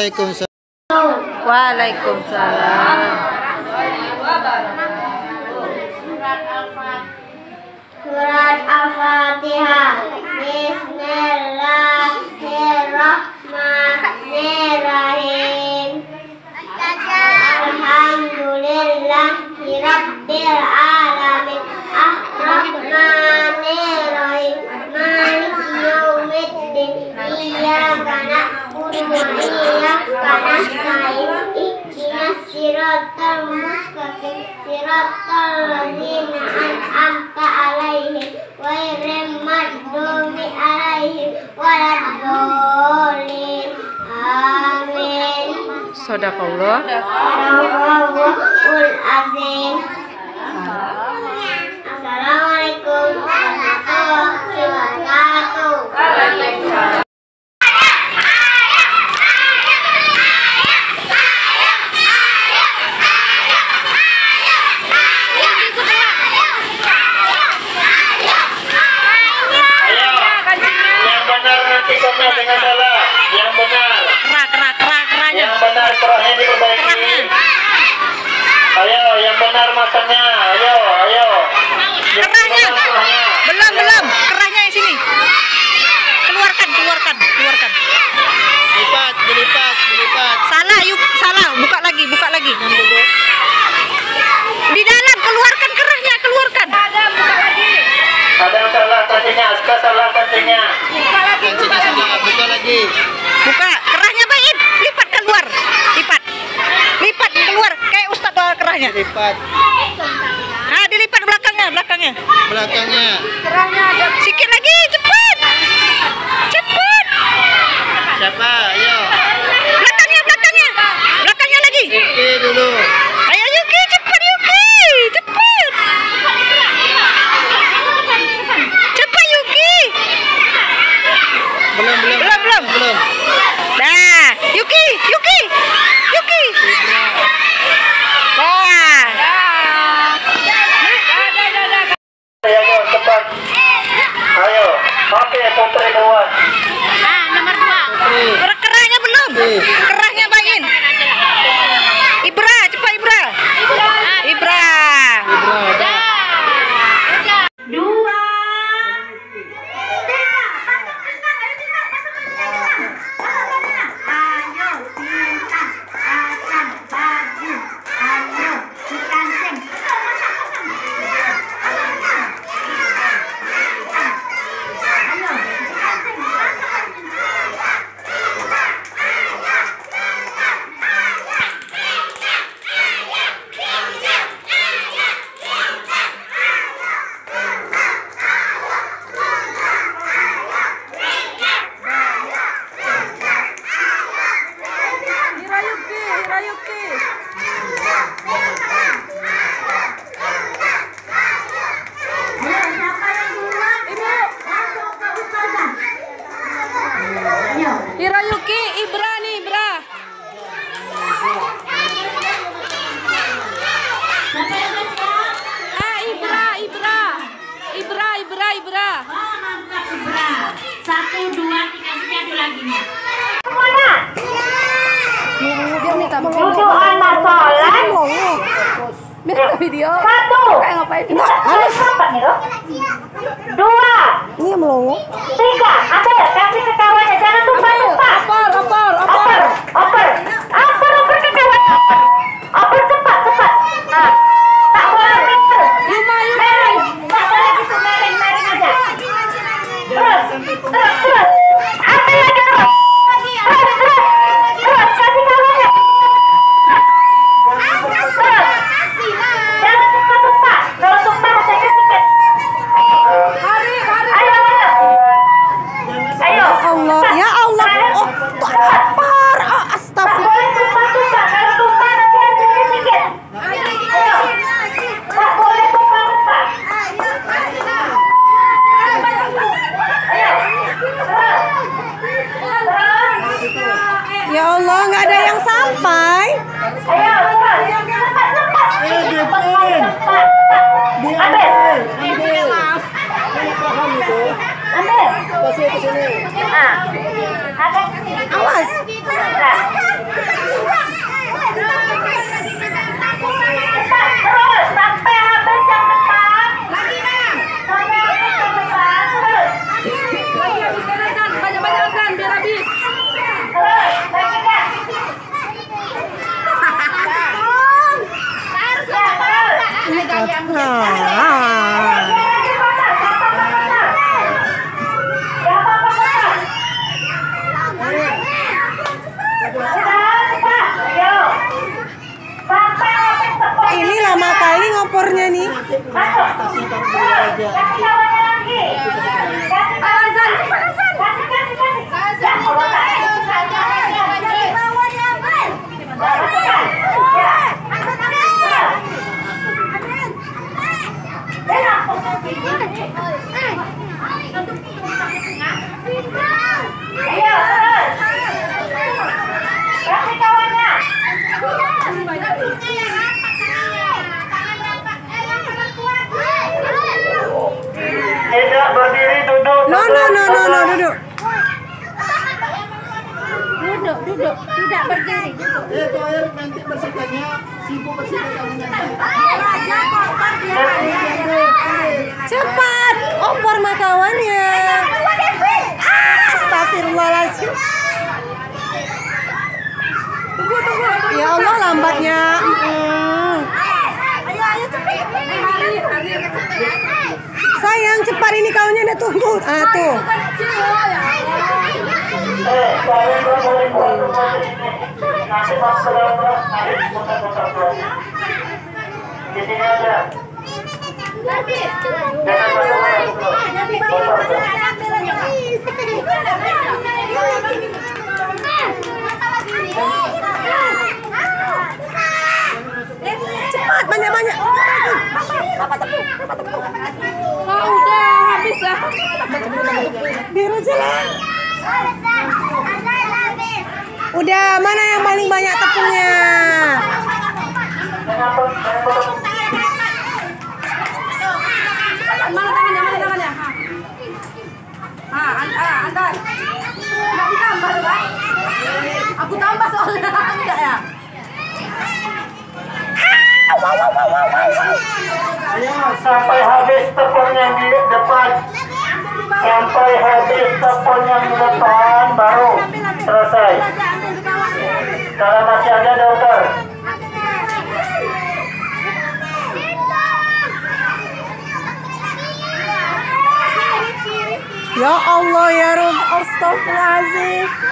Waalaikumsalam. Waalaikumsalam. Surat Al-Fatihah Siratal ladzina an'amta alaihim Ghairil maghdubi alaihim Waladdallin Amin Sadaqallah. Allahul Azim. Sama dengan salah. Yang benar, Kerak, kerak, kerak, keraknya. yang benar kerahnya diperbaiki. Ayo, yang benar masanya. Ayo, ayo. Kerahnya. kerahnya. Belum, belum. Kerahnya yang sini. Keluarkan, keluarkan, keluarkan. Lipat, dilipat, dilipat. Salah, yuk, salah. Buka lagi, buka lagi. Di dalam, keluarkan kerahnya, keluarkan. Ada salah kancingnya, Aska salah kancingnya. Kancingnya salah, buka lagi. Buka, kerahnya baik. Lipat keluar. Lipat. Lipat keluar. Kayak Ustadz doa kerahnya. Lipat Nah, dilipat belakangnya, belakangnya. belakangnya. Sikit lagi, cepat. Cepat. Siapa? Ayo. Belakangnya, belakangnya. Belakangnya lagi. Oke dulu. Ayo Yuki, cepat Yuki. Cepat. Cepat Yuki. Belum, belum. Belum, belum. Belum. Nah, Yuki, Yuki. Yuki. Wah. Ayo, cepat. Ayo. Oke, putri dua. Oke. Kerahnya belum. Oke. Kerahnya bangin. Ibra, cepat Ibra. Ibra. Ibra, dah. Dua. Ayo, bintang, pasang baju, ayo, dikancing. Ayo, dikancing, Hirayuki, Hirayuki. Siapa yang duluan? Ibu. Masuk ke ustazah. Ayo. Hirayuki, Ibra nih, Ibra. Siapa yang besar? Ah, Ibra, Ibra. Ibra, Ibra, Ibra. Oh, mantap Ibra. Satu, dua, tiga, tiga lagi nih. Mana? Biar nih tamu. Duduk anak sholat. Biar video. Satu. Kayak ngapain? Ro? Dua. Ini melongo. Tiga. Ambil. Kasih ke kawannya. Jangan tumpah-tumpah. Opor, opor, Oper. Oper. Oper, oper ke kawan. Oper cepat, cepat. Nah. Tak boleh mikir. Yuma, Yuma. Miring. Tak boleh gitu. Miring, miring aja. Terus. Terus, terus. Ambil lagi terus. Terus, terus. Terus. Kasih kawannya. Terus. Jangan tumpah-tumpah. Kalau tumpah, saya sedikit. Hari, hari. Ayo, ayo. Ayo. Allah, ya Allah. Oh, tuh lapar. Ah, Tak astagfirullah. boleh tumpah-tumpah. Kalau tumpah nanti hasilnya sedikit. Ayo. Tak boleh tumpah-tumpah. Ayo. Terus. Terus. Ya Allah, nggak ada yang sampai. Ayo, terus. Cepat, cepat. Ayo, Cepat, diapain? cepat, cepat. Ambil. Ambil. Kamu paham itu? Ambil. Kasih ke sini. Ah. Ada ke sini. Awas. Nah. Ah. Ini lama kali ngopornya nih. Ayo, No no no duduk. Duduk, duduk. Tidak berdiri. Eh, tuh air nanti bersihkannya. Sibuk bersihkan kamu nanti. Cepat, opor makawannya. Astagfirullahaladzim. Cepat ini kaunya udah tunggu. Ah tuh. Eh, kalian nggak boleh keluar rumah ini. Nanti pas keluar nanti diputar-putar keluar. Di sini aja. Jangan macam-macam keluar. Cepat banyak-banyak. Oh, udah habis lah. Biar aja lah. Udah, mana yang paling banyak tepungnya? Mana tangannya? Mana tangannya? Ha. Ha, an- ah, antar. Ditambah Pak. Aku tambah soalnya. Enggak ya? Sampai habis tepung yang di depan. Sampai habis tepung yang di depan baru selesai. Kalau masih ada dokter. Ya Allah ya Rob, astagfirullahaladzim.